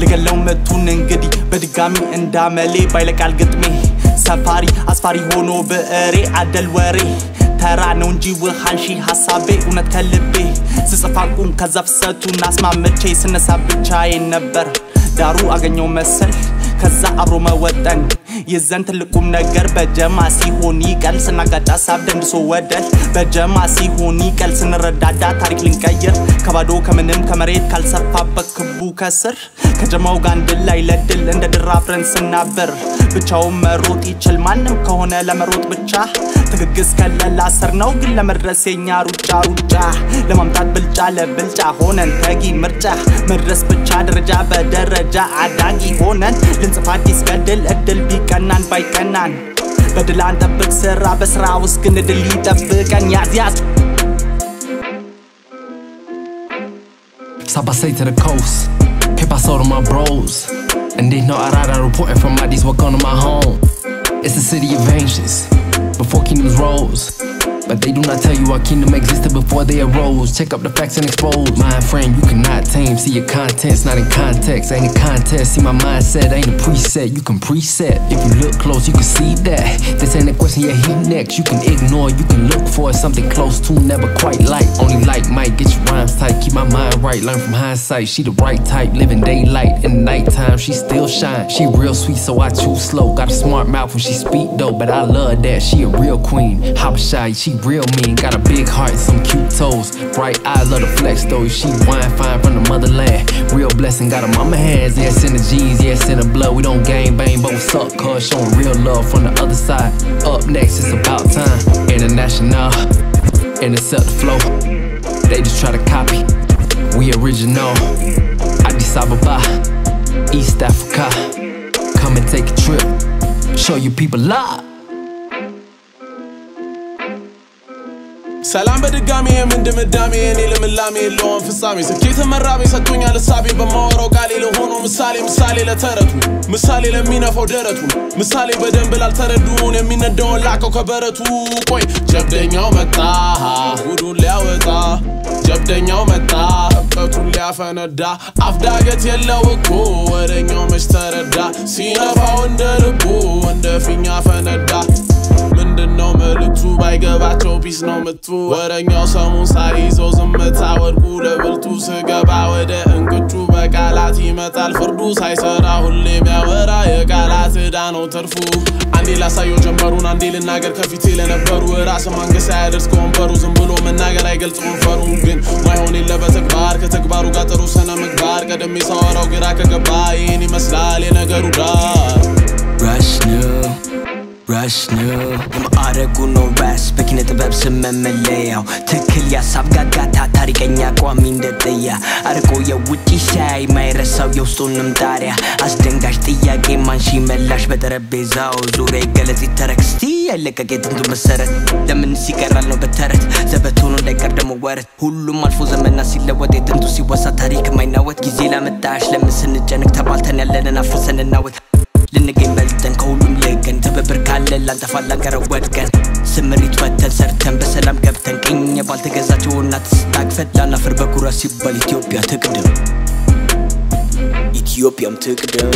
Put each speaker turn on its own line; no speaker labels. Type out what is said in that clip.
ልገለው መቱን እንግዲህ በድጋሚ እንዳመሌ ባይለቃል ግጥሜ። ሰፋሪ አስፋሪ ሆኖ ብዕሬ አደል ወሬ ተራ ነው እንጂ ውሃንሺ ሀሳቤ እውነት ከልቤ ስጽፋቁም ከዛ ፍሰቱን አስማምቼ ስነሳ ብቻዬን ነበር። ዳሩ አገኘው መሰል ከዛ አብሮ መወጠን። ይዘን ትልቁም ነገር በጀማ ሲሆን ይቀል ስናጋጭ ሀሳብ ደንድሶ ወደል በጀማ ሲሆን ይቀል ስንረዳዳ ታሪክ ልንቀይር። ከባዶ ከምንም ከመሬት ካልሰፋበት ክቡ ከስር ከጀማው ጋር አንድ ላይ ለድል እንደ ድር አብረን ስናበር ብቻውን መሮጥ ይችል ማንም ከሆነ ለመሮጥ ብቻ ትግግዝ ከለላ ስር ነው ግን ለመድረስ የኛ ሩጫ ሩጫ ለማምጣት ብልጫ ለብልጫ ሆነን ተጊ ምርጫ መድረስ ብቻ ደረጃ በደረጃ አዳጊ ሆነን ልንጽፍ አዲስ እድል ቢቀናን ባይቀናን በድል አንጠብቅ ስራ በስራ ውስጥ ግን ድል ይጠብቀን ያዝ ያዝ
Sabasay to the coast. I sold to my bros. And they know Arada reporting from Addis, welcome to my home. It's the city of ancients, before kingdoms rose. But they do not tell you our kingdom existed before they arose. Check up the facts and expose. Mind frame, you cannot tame. See your contents, not in context. Ain't a contest. See my mindset, ain't a preset. You can preset. If you look close, you can see that. This ain't a question, yeah, he next. You can ignore, you can look for something close to, never quite like. Only like might get your rhymes tight. Keep my mind right, learn from hindsight. She the right type, living daylight. In the nighttime, she still shine. She real sweet, so I choose slow. Got a smart mouth when she speak though, but I love that. She a real queen. Habashai, she real mean. Got a big heart, some cute toes. Bright eyes, love the flex though. She wine fine from the motherland. Real blessing, got her mama hands. Yes, in the jeans, yes, in the blood. We don't gang bang, but what's up, cuz? Showing real love from the other side. Up next, it's about time. International, intercept the flow. They just try to copy. We original. Addis Ababa, East Africa. Come and take a trip. Show you people love.
ሰላም በድጋሚ የምን ድምዳሜ የኔ ልምላሜ የለውም ፍጻሜ። ስኬት መራቤ ሰጥቶኛል እሳቤ። በማወራው ቃሌ ለሆኖ ምሳሌ ምሳሌ ለተረቱ ምሳሌ ለሚነፋው ደረቱ ምሳሌ በደንብ ላልተረዱን የሚነዳውን ላከው ከበረቱ። ቆይ ጀብደኛው መጣ ጉዱን ሊያወጣ ጀብደኛው መጣ እብቀቱን ሊያፈነዳ። አፍዳገት የለው እኮ ወደኛው መች ተረዳ? ሲነፋው እንደ ልቡ እንደ ፊኛ ፈነዳ ምንድነው መልክቱ ባይገባቸው ፒስ ነው ምቱ ወረኛው ሰሙን ሳይዘው ዝምታ ወድቁ ለብልቱ ስገባ ወደ እንቅጩ በቃላት ይመጣል ፍርዱ ሳይሰራ ሁሌ የሚያወራ የቃላት ዕዳ ነው ትርፉ አንዴ ላሳየው ጀንበሩን አንዴ ልናገር ከፊቴ ለነበሩ ራስ ማንገስ ሳያደርስ ከወንበሩ ዝም ብሎ መናገር አይገልጽ ወንፈሩን ግን ማይሆን የለ በተግባር ከተግባሩ ጋር ጥሩ ስነ ምግባር ቀደሜ ሳወራው ግራ ከገባ ይህን ይመስላል የነገሩ ዳር
new የማዕረጉ ነው ራስ በኪነ ጥበብ ስም መመለያው ትክክል የሀሳብ ጋጋታ ታሪከኛ ቋሚ እንደጥያ አርቆ የውጭ ሳይ ማይረሳው የውስጡንም ጣሪያ። አስደንጋጭ ጥያቄ ማንሺ መላሽ በጠረጴዛው ዙሪያ ይገለጽ ይተረክስቲ ያለቀቅ የጥንቱ መሰረት ለምን ሲቀራል ነው በተረት? ሆኖ እንዳይቀር ደግሞ ወረት። ሁሉም አልፎ ዘመና ሲለወጥ የጥንቱ ሲወሳ ታሪክ ማይናወጥ ጊዜ ላመጣሽ ለምን ስንጨንቅ ተባልተን ያለንን አፍርሰን እናወጥ ላንጠፋ ላንቀረው ወድቀን ስምሪት ፈተን ሰርተን በሰላም ገብተን ቅኝ ባልተገዛቸው እናት ስታቅፈት ላናፍር በኩራት ሲባል ኢትዮጵያ ትቅድም። ኢትዮጵያም ትቅደም